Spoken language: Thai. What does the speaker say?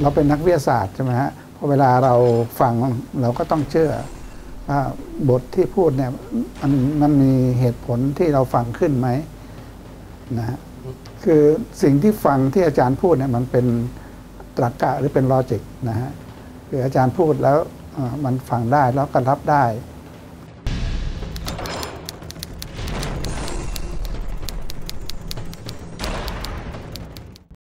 เราเป็นนักวิทยาศาสตร์ใช่ไหมฮะพอเวลาเราฟังเราก็ต้องเชื่อว่าบทที่พูดเนี่ยมันมันมีเหตุผลที่เราฟังขึ้นไหมนะฮะคือสิ่งที่ฟังที่อาจารย์พูดเนี่ยมันเป็นตรรกะหรือเป็นลอจิกนะฮะคืออาจารย์พูดแล้วมันฟังได้แล้วก็รับได้